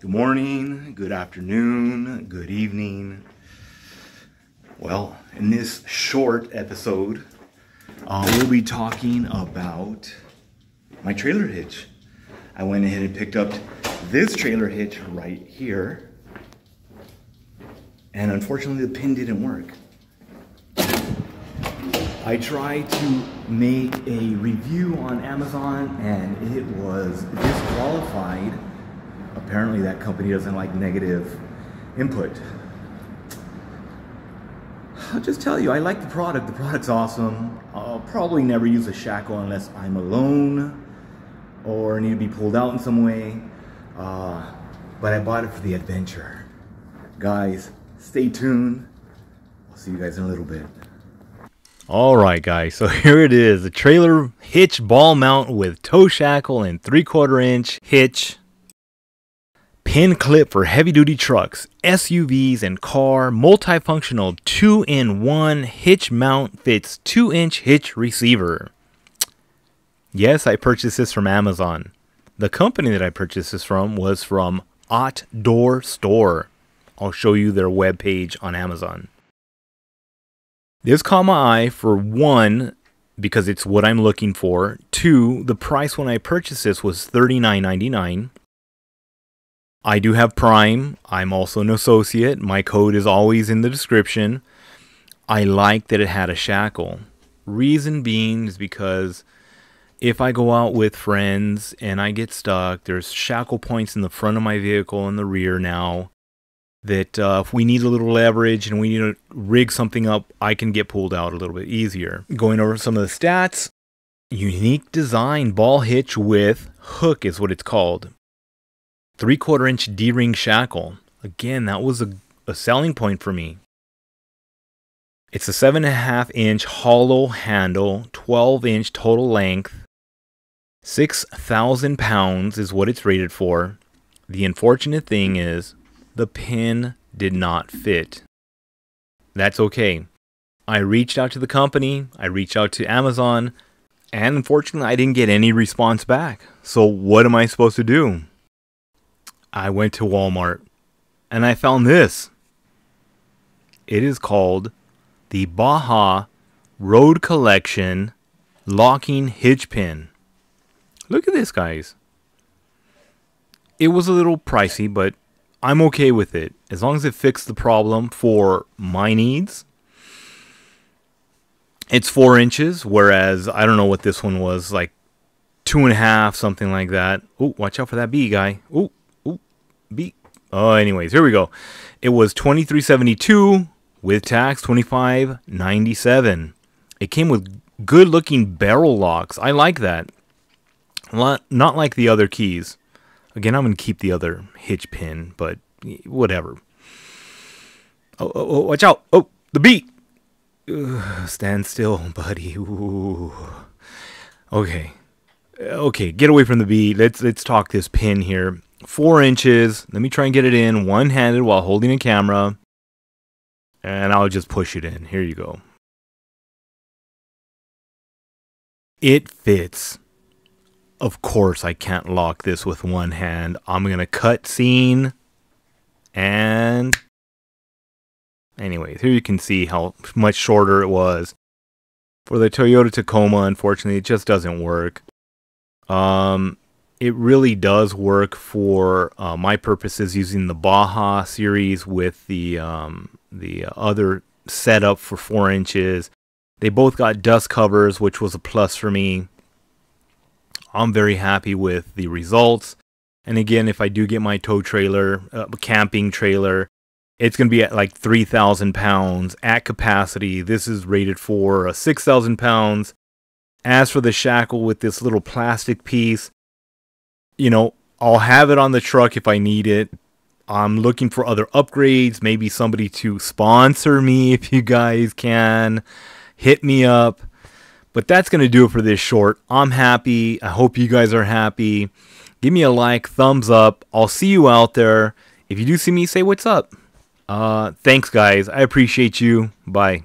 Good morning, good afternoon, good evening. Well, in this short episode, uh, we'll be talking about my trailer hitch. I went ahead and picked up this trailer hitch right here. And unfortunately, the pin didn't work. I tried to make a review on Amazon and it was disqualified. Apparently, that company doesn't like negative input. I'll just tell you, I like the product. The product's awesome. I'll probably never use a shackle unless I'm alone or need to be pulled out in some way. Uh, but I bought it for the adventure. Guys, stay tuned. I'll see you guys in a little bit. All right, guys. So here it is, the trailer hitch ball mount with tow shackle and three quarter inch hitch. Pin clip for heavy duty trucks, SUVs, and car. Multifunctional 2 in 1 hitch mount fits 2 inch hitch receiver. Yes, I purchased this from Amazon. The company that I purchased this from was from Outdoor Store. I'll show you their webpage on Amazon. This caught my eye for one, because it's what I'm looking for. Two, the price when I purchased this was $39.99. I do have Prime. I'm also an associate. My code is always in the description. I like that it had a shackle. Reason being is because if I go out with friends and I get stuck, there's shackle points in the front of my vehicle and the rear now that uh, if we need a little leverage and we need to rig something up, I can get pulled out a little bit easier. Going over some of the stats, unique design ball hitch with hook is what it's called. Three quarter inch D ring shackle. Again, that was a, a selling point for me. It's a seven and a half inch hollow handle, 12 inch total length. 6,000 pounds is what it's rated for. The unfortunate thing is the pin did not fit. That's okay. I reached out to the company, I reached out to Amazon, and unfortunately, I didn't get any response back. So, what am I supposed to do? I went to Walmart and I found this. It is called the Baja Road Collection Locking Hitch Pin. Look at this, guys. It was a little pricey, but I'm okay with it as long as it fixed the problem for my needs. It's four inches, whereas I don't know what this one was like two and a half, something like that. Oh, watch out for that bee guy. Oh, bee. Oh, anyways, here we go. It was 2372 with tax 2597. It came with good looking barrel locks. I like that. Not, not like the other keys. Again, I'm going to keep the other hitch pin, but whatever. Oh, oh, oh watch out. Oh, the beat. Ugh, stand still, buddy. Ooh. Okay. Uh, okay, get away from the beat. Let's let's talk this pin here. Four inches. Let me try and get it in one-handed while holding a camera. And I'll just push it in. Here you go. It fits. Of course, I can't lock this with one hand. I'm going to cut scene. And anyways, here you can see how much shorter it was. For the Toyota Tacoma, unfortunately, it just doesn't work. Um, it really does work for uh, my purposes using the Baja series with the um, the other setup for four inches. They both got dust covers, which was a plus for me. I'm very happy with the results. And again, if I do get my tow trailer, uh, camping trailer, it's going to be at like 3,000 pounds at capacity. This is rated for uh, 6,000 pounds. As for the shackle with this little plastic piece, you know, I'll have it on the truck if I need it. I'm looking for other upgrades, maybe somebody to sponsor me if you guys can. Hit me up. But that's going to do it for this short. I'm happy. I hope you guys are happy. Give me a like, thumbs up. I'll see you out there. If you do see me, say what's up. Uh, thanks, guys. I appreciate you. Bye.